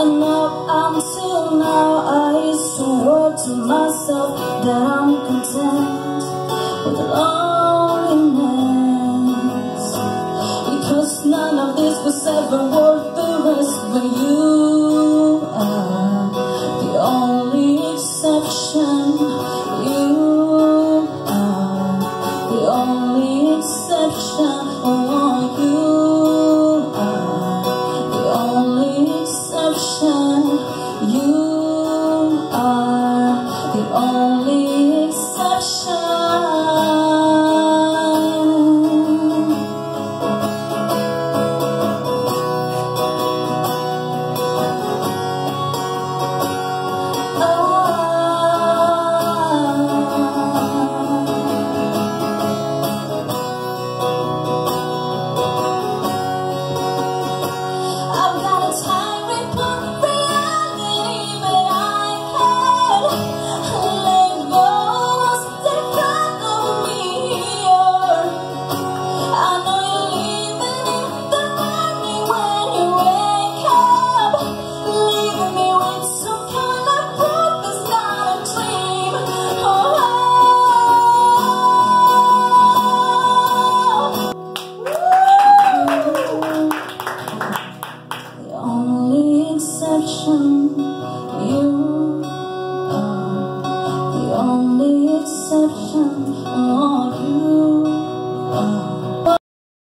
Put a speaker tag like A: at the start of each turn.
A: And now I'm now. I used to word to myself that I'm content with loneliness. Because none of this was ever worth the risk when you. show. You are the only exception.